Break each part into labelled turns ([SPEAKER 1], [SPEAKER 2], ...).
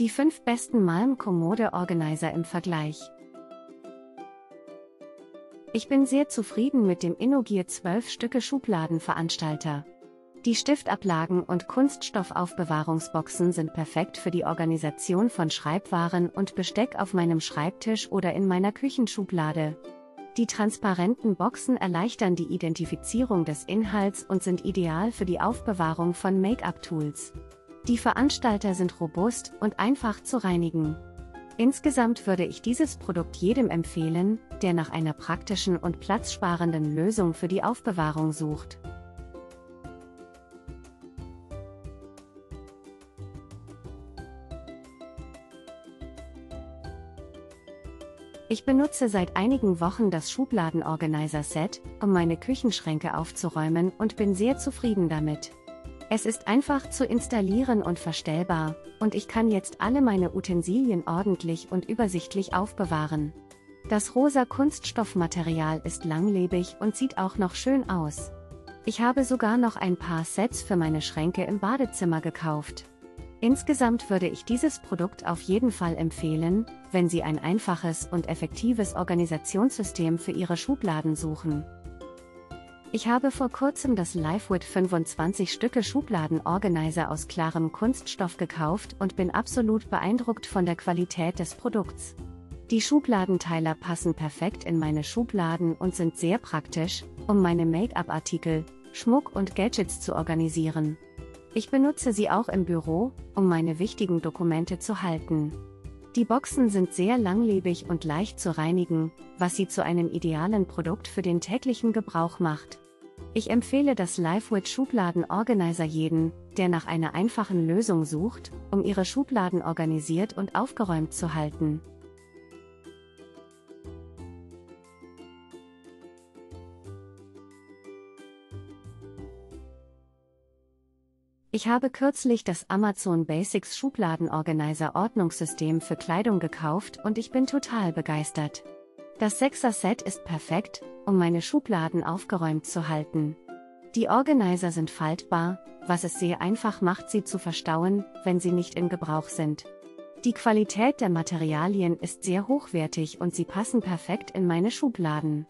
[SPEAKER 1] Die 5 besten Malm Kommode Organizer im Vergleich. Ich bin sehr zufrieden mit dem InnoGear 12 Stücke Schubladenveranstalter. Die Stiftablagen und Kunststoffaufbewahrungsboxen sind perfekt für die Organisation von Schreibwaren und Besteck auf meinem Schreibtisch oder in meiner Küchenschublade. Die transparenten Boxen erleichtern die Identifizierung des Inhalts und sind ideal für die Aufbewahrung von Make-up-Tools. Die Veranstalter sind robust und einfach zu reinigen. Insgesamt würde ich dieses Produkt jedem empfehlen, der nach einer praktischen und platzsparenden Lösung für die Aufbewahrung sucht. Ich benutze seit einigen Wochen das Schubladenorganizer-Set, um meine Küchenschränke aufzuräumen und bin sehr zufrieden damit. Es ist einfach zu installieren und verstellbar, und ich kann jetzt alle meine Utensilien ordentlich und übersichtlich aufbewahren. Das rosa Kunststoffmaterial ist langlebig und sieht auch noch schön aus. Ich habe sogar noch ein paar Sets für meine Schränke im Badezimmer gekauft. Insgesamt würde ich dieses Produkt auf jeden Fall empfehlen, wenn Sie ein einfaches und effektives Organisationssystem für Ihre Schubladen suchen. Ich habe vor kurzem das LiveWood 25 Stücke Schubladenorganizer aus klarem Kunststoff gekauft und bin absolut beeindruckt von der Qualität des Produkts. Die Schubladenteiler passen perfekt in meine Schubladen und sind sehr praktisch, um meine Make-up-Artikel, Schmuck und Gadgets zu organisieren. Ich benutze sie auch im Büro, um meine wichtigen Dokumente zu halten. Die Boxen sind sehr langlebig und leicht zu reinigen, was sie zu einem idealen Produkt für den täglichen Gebrauch macht. Ich empfehle das LiveWith Schubladen Organizer jeden, der nach einer einfachen Lösung sucht, um ihre Schubladen organisiert und aufgeräumt zu halten. Ich habe kürzlich das Amazon Basics Schubladenorganizer Ordnungssystem für Kleidung gekauft und ich bin total begeistert. Das 6er Set ist perfekt, um meine Schubladen aufgeräumt zu halten. Die Organizer sind faltbar, was es sehr einfach macht, sie zu verstauen, wenn sie nicht in Gebrauch sind. Die Qualität der Materialien ist sehr hochwertig und sie passen perfekt in meine Schubladen.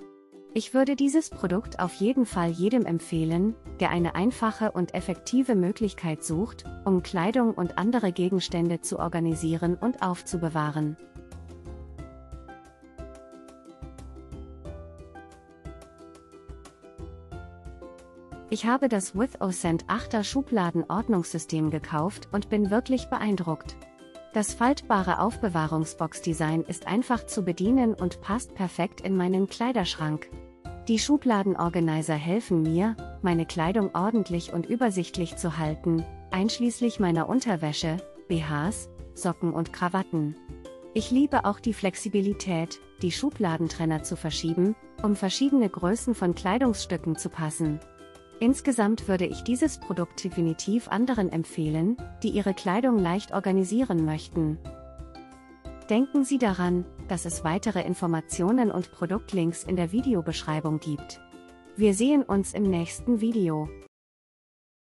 [SPEAKER 1] Ich würde dieses Produkt auf jeden Fall jedem empfehlen, der eine einfache und effektive Möglichkeit sucht, um Kleidung und andere Gegenstände zu organisieren und aufzubewahren. Ich habe das With Oscent 8er Schubladenordnungssystem gekauft und bin wirklich beeindruckt. Das faltbare Aufbewahrungsbox-Design ist einfach zu bedienen und passt perfekt in meinen Kleiderschrank. Die Schubladenorganizer helfen mir, meine Kleidung ordentlich und übersichtlich zu halten, einschließlich meiner Unterwäsche, BHs, Socken und Krawatten. Ich liebe auch die Flexibilität, die Schubladentrenner zu verschieben, um verschiedene Größen von Kleidungsstücken zu passen. Insgesamt würde ich dieses Produkt definitiv anderen empfehlen, die ihre Kleidung leicht organisieren möchten. Denken Sie daran, dass es weitere Informationen und Produktlinks in der Videobeschreibung gibt. Wir sehen uns im nächsten Video.